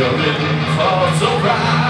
You're in for